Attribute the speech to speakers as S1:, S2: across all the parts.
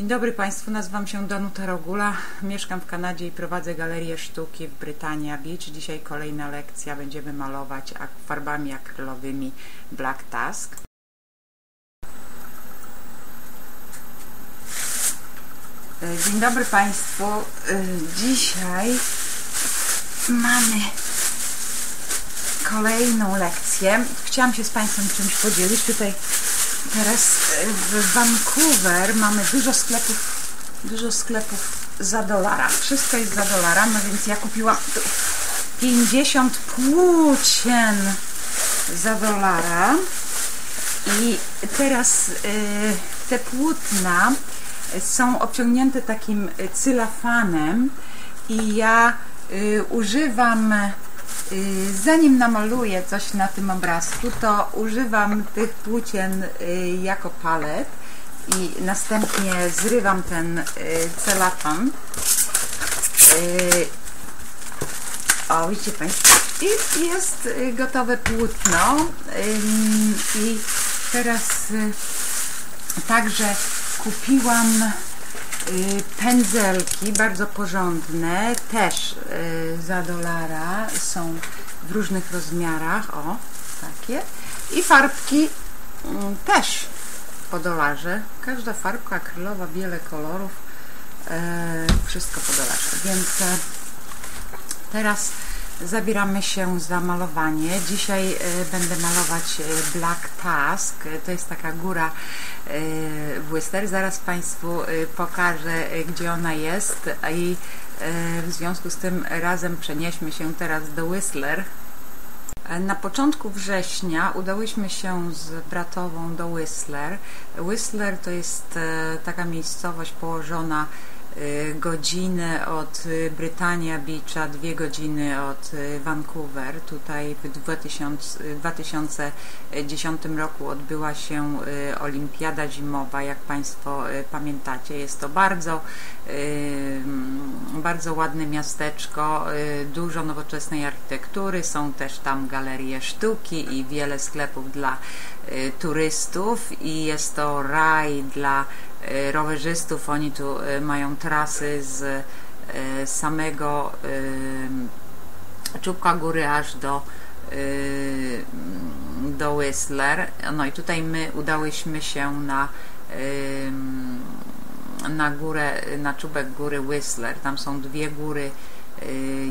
S1: Dzień dobry Państwu, nazywam się Danuta Rogula, mieszkam w Kanadzie i prowadzę galerię sztuki w Britannia Beach. Dzisiaj kolejna lekcja, będziemy malować farbami akrylowymi Black Task. Dzień dobry Państwu, dzisiaj mamy kolejną lekcję. Chciałam się z Państwem czymś podzielić. Tutaj Teraz e, w Vancouver mamy dużo sklepów, dużo sklepów za dolara. Wszystko jest za dolara, no więc ja kupiłam 50 płócien za dolara i teraz y, te płótna są obciągnięte takim cylafanem i ja y, używam zanim namaluję coś na tym obrazku, to używam tych płócien y, jako palet i następnie zrywam ten y, celafan. O, widzicie Państwo, i jest gotowe płótno i teraz także kupiłam Y, pędzelki bardzo porządne, też y, za dolara, są w różnych rozmiarach, o, takie. I farbki mm, też po dolarze. Każda farbka akrylowa, wiele kolorów, e, wszystko po dolarze. Więc teraz zabieramy się za malowanie. Dzisiaj e, będę malować e, Black Task. To jest taka góra e, Whistler. Zaraz Państwu pokażę, gdzie ona jest i w związku z tym razem przenieśmy się teraz do Whistler. Na początku września udałyśmy się z bratową do Whistler. Whistler to jest taka miejscowość położona Y, godziny od y, Brytania Beacha, dwie godziny od y, Vancouver. Tutaj w 2000, 2010 roku odbyła się Olimpiada Zimowa, jak Państwo pamiętacie. Jest to bardzo, bardzo ładne miasteczko, dużo nowoczesnej architektury, są też tam galerie sztuki i wiele sklepów dla turystów i jest to raj dla rowerzystów. Oni tu e, mają trasy z e, samego czubka góry aż do do Whistler. No i tutaj my udałyśmy się na na górę, na czubek góry Whistler. Tam są dwie góry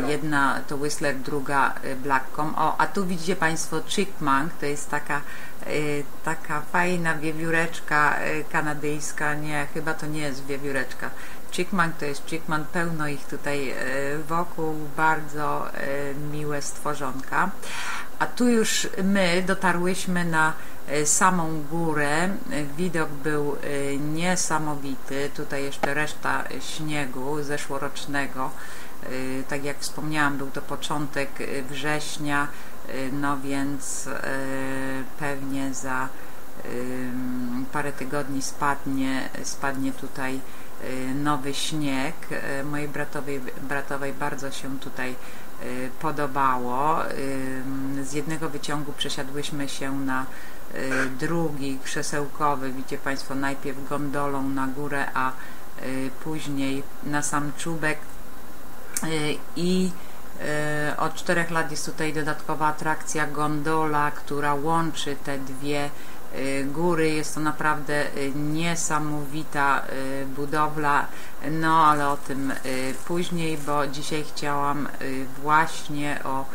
S1: jedna to Whistler, druga Blackcomb. O, a tu widzicie Państwo Chickmunk, to jest taka Y, taka fajna wiewióreczka y, kanadyjska, nie, chyba to nie jest wiewióreczka. Chickman to jest Chickman, pełno ich tutaj y, wokół, bardzo miłe stworzonka. A tu już my dotarłyśmy na samą górę. Widok był niesamowity. Tutaj jeszcze reszta śniegu zeszłorocznego. Tak jak wspomniałam, był to początek września Y, no więc y, pewnie za parę tygodni spadnie, spadnie tutaj y, nowy śnieg. Mojej bratowej, bratowej bardzo się tutaj podobało. Z jednego wyciągu przesiadłyśmy się na drugi krzesełkowy, widzicie Państwo, najpierw gondolą na górę, a później na sam czubek i E, od czterech lat jest tutaj dodatkowa atrakcja gondola, która łączy te dwie e, góry. Jest to naprawdę niesamowita budowla, no ale o tym później, bo dzisiaj chciałam właśnie o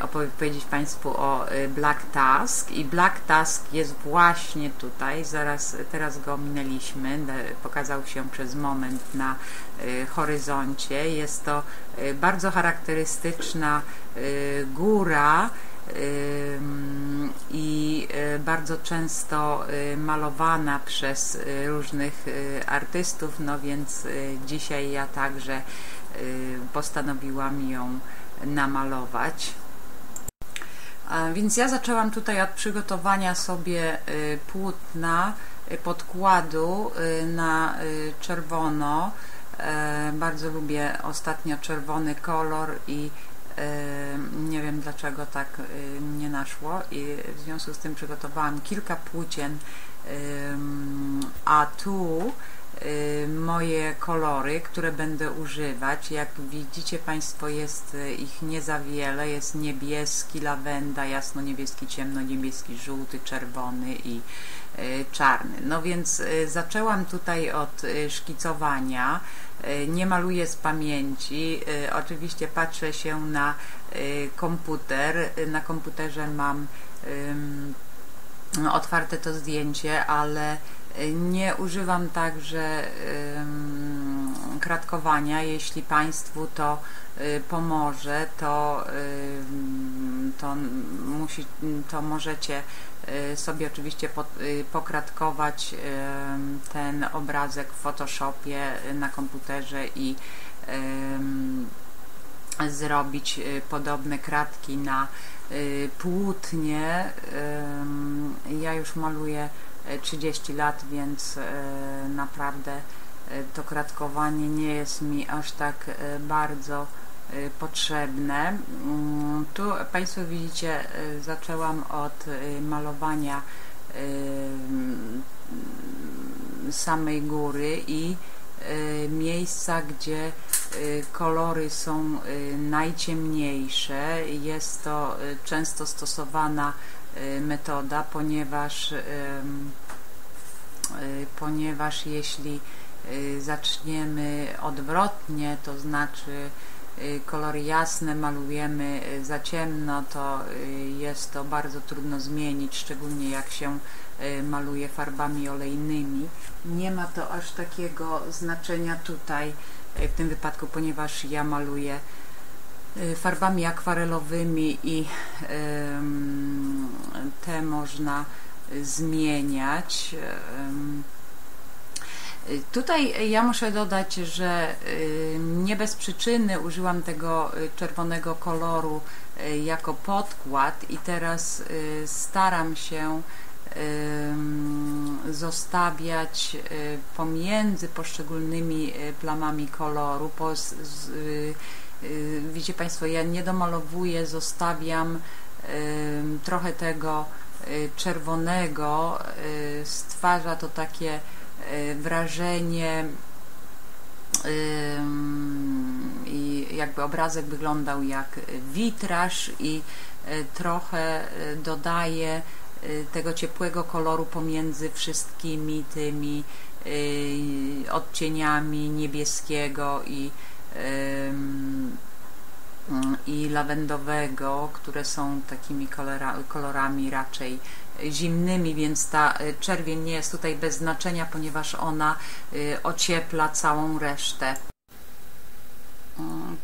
S1: opowiedzieć Państwu o Black Task i Black Task jest właśnie tutaj, zaraz teraz go minęliśmy, pokazał się przez moment na Y, horyzoncie. Jest to y, bardzo charakterystyczna y, góra i bardzo często malowana przez różnych artystów, no więc dzisiaj ja także postanowiłam ją namalować. Więc ja zaczęłam tutaj od przygotowania sobie płótna podkładu na czerwono E, bardzo lubię ostatnio czerwony kolor i nie wiem dlaczego tak nie naszło i w związku z tym przygotowałam kilka płócien a tu moje kolory, które będę używać. Jak widzicie Państwo jest ich nie za wiele. Jest niebieski, lawenda, jasno-niebieski, ciemno-niebieski, żółty, czerwony i czarny. No więc zaczęłam tutaj od szkicowania. Nie maluję z pamięci. Oczywiście patrzę się na komputer. Na komputerze mam otwarte to zdjęcie, ale nie używam także kratkowania. Jeśli Państwu to y, pomoże, to, to, musi, to możecie y, sobie oczywiście y, pokratkować ten obrazek w Photoshopie na komputerze i zrobić podobne kratki na płótnie. Ja już maluję 30 lat, więc naprawdę to kratkowanie nie jest mi aż tak bardzo potrzebne. Mm, tu Państwo widzicie, zaczęłam od malowania samej góry i miejsca, gdzie kolory są najciemniejsze. Jest to często stosowana Y, metoda, ponieważ, y, ponieważ jeśli y, zaczniemy odwrotnie, to znaczy kolory jasne malujemy za ciemno, to jest to bardzo trudno zmienić, szczególnie jak się maluje farbami olejnymi. Nie ma to aż takiego znaczenia tutaj w tym wypadku, ponieważ ja maluję Y, farbami akwarelowymi i te można zmieniać. Y, tutaj ja muszę dodać, że y, nie bez przyczyny użyłam tego czerwonego koloru jako podkład i teraz staram się zostawiać pomiędzy poszczególnymi plamami koloru. Y, widzicie Państwo, ja nie domalowuję, zostawiam trochę tego czerwonego, stwarza to takie wrażenie i jakby obrazek wyglądał jak witraż i trochę dodaje tego ciepłego koloru pomiędzy wszystkimi tymi odcieniami niebieskiego i i lawendowego, które są takimi kolora, kolorami raczej zimnymi, więc ta y, czerwień nie jest tutaj bez znaczenia, ponieważ ona y, ociepla całą resztę.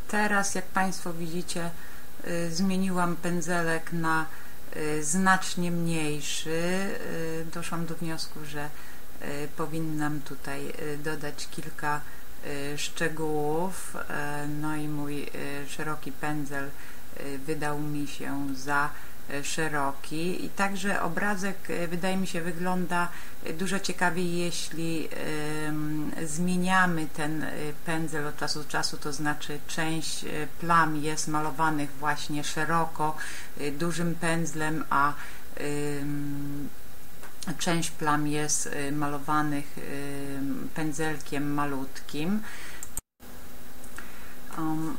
S1: Teraz, jak Państwo widzicie, y, zmieniłam pędzelek na znacznie mniejszy. Doszłam do wniosku, że powinnam tutaj dodać kilka Y, szczegółów no i mój y, szeroki pędzel y, wydał mi się za szeroki i także obrazek wydaje mi się wygląda dużo ciekawiej jeśli zmieniamy ten pędzel od czasu do czasu to znaczy część plam jest malowanych właśnie szeroko dużym pędzlem a część plam jest malowanych pędzelkiem malutkim.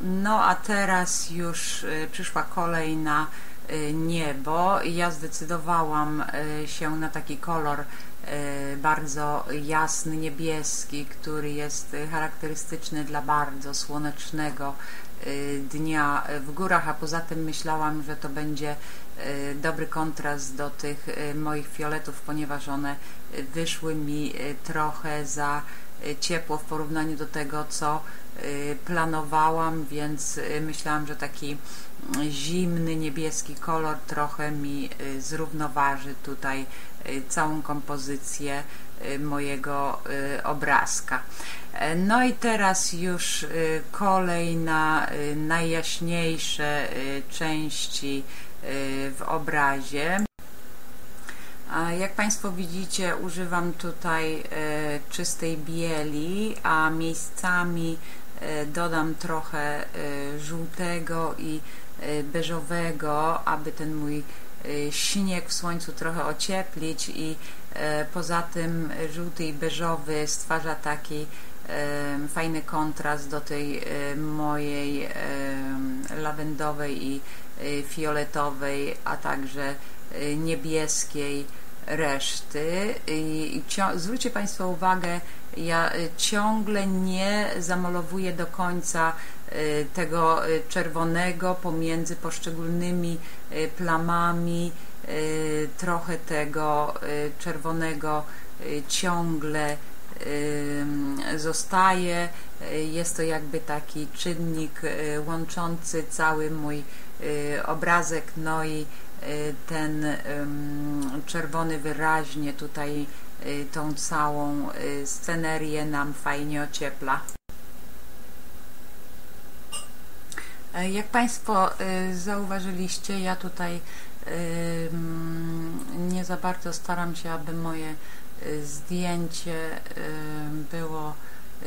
S1: No a teraz już przyszła kolej na niebo i ja zdecydowałam się na taki kolor bardzo jasny, niebieski, który jest charakterystyczny dla bardzo słonecznego dnia w górach, a poza tym myślałam, że to będzie Y, dobry kontrast do tych y, moich fioletów, ponieważ one wyszły mi y, trochę za ciepło w porównaniu do tego, co planowałam, więc myślałam, że taki zimny, niebieski kolor trochę mi zrównoważy tutaj całą kompozycję mojego obrazka. No i teraz już kolej na najjaśniejsze części Y, w obrazie. Jak Państwo widzicie, używam tutaj y, czystej bieli, a miejscami y, dodam trochę żółtego i beżowego, aby ten mój śnieg w słońcu trochę ocieplić i Poza tym żółty i beżowy stwarza taki fajny kontrast do tej mojej lawendowej i fioletowej, a także niebieskiej reszty. I zwróćcie Państwo uwagę, ja ciągle nie zamalowuję do końca tego czerwonego pomiędzy poszczególnymi plamami, trochę tego czerwonego ciągle zostaje. Jest to jakby taki czynnik łączący cały mój obrazek, no i ten czerwony wyraźnie tutaj tą całą scenerię nam fajnie ociepla. Jak Państwo zauważyliście, ja tutaj nie za bardzo staram się, aby moje zdjęcie było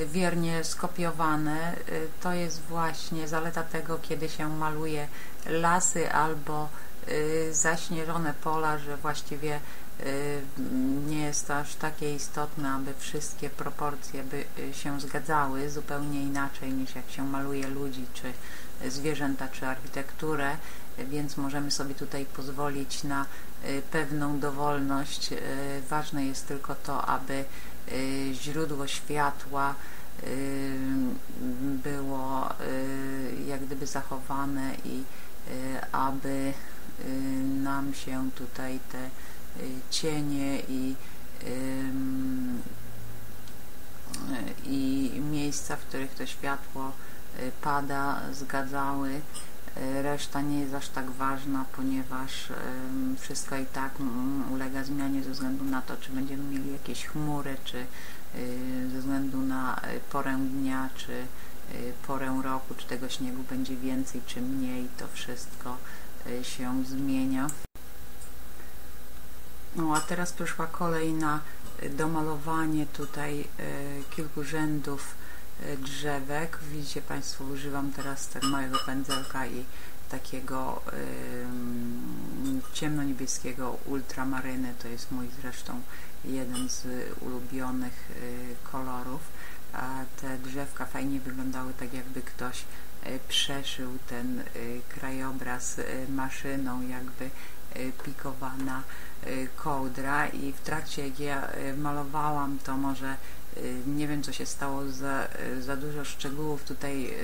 S1: wiernie skopiowane. To jest właśnie zaleta tego, kiedy się maluje lasy albo zaśnieżone pola, że właściwie nie jest to aż takie istotne, aby wszystkie proporcje by się zgadzały zupełnie inaczej niż jak się maluje ludzi, czy zwierzęta, czy architekturę, więc możemy sobie tutaj pozwolić na pewną dowolność. Ważne jest tylko to, aby źródło światła było jak gdyby zachowane i aby nam się tutaj te cienie i i miejsca, w których to światło pada, zgadzały. Reszta nie jest aż tak ważna, ponieważ wszystko i tak ulega zmianie ze względu na to, czy będziemy mieli jakieś chmury, czy ze względu na porę dnia, czy porę roku, czy tego śniegu będzie więcej, czy mniej, to wszystko się zmienia. No a teraz przyszła kolej na domalowanie tutaj kilku rzędów drzewek. Widzicie Państwo, używam teraz tego małego pędzelka i takiego ciemno-niebieskiego ultramaryny. To jest mój zresztą jeden z ulubionych kolorów. A te drzewka fajnie wyglądały tak jakby ktoś przeszył ten krajobraz maszyną, jakby pikowana kołdra i w trakcie jak ja malowałam to może nie wiem co się stało za, za dużo szczegółów tutaj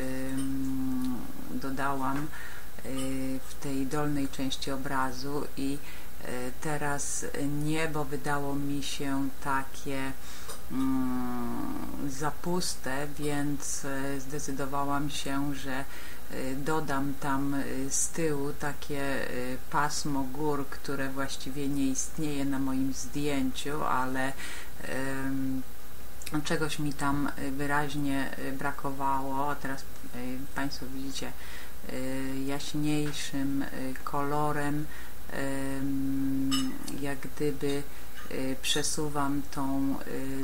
S1: dodałam w tej dolnej części obrazu i teraz niebo wydało mi się takie zapuste, więc zdecydowałam się, że dodam tam z tyłu takie pasmo gór, które właściwie nie istnieje na moim zdjęciu, ale czegoś mi tam wyraźnie brakowało, a teraz Państwo widzicie jaśniejszym kolorem jak gdyby przesuwam tą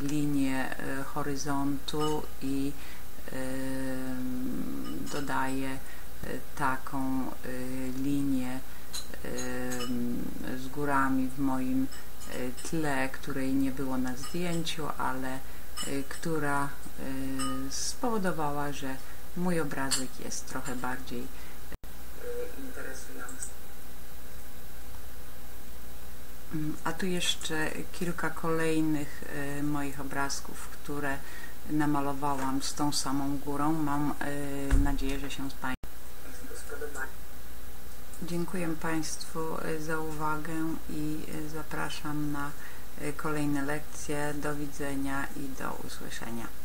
S1: linię horyzontu i dodaję taką linię z górami w moim tle, której nie było na zdjęciu, ale która spowodowała, że mój obrazek jest trochę bardziej A tu jeszcze kilka kolejnych moich obrazków, które namalowałam z tą samą górą. Mam nadzieję, że się z Państwem Dziękuję Państwu za uwagę i zapraszam na kolejne lekcje. Do widzenia i do usłyszenia.